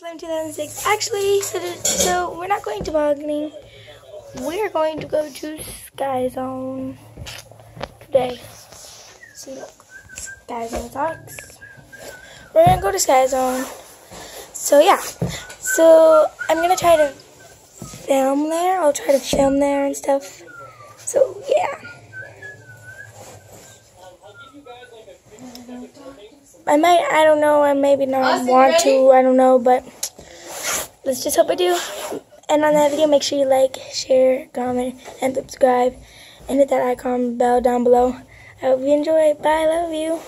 Slime 2006. Actually, so, so we're not going to bargaining. We're going to go to Sky Zone today. See, look, Sky Zone socks. We're gonna go to Sky Zone. So yeah, so I'm gonna try to film there. I'll try to film there and stuff. So yeah. I might, I don't know, I maybe not Austin, want ready? to, I don't know, but let's just hope I do. And on that video, make sure you like, share, comment, and subscribe. And hit that icon bell down below. I hope you enjoy. Bye, love you.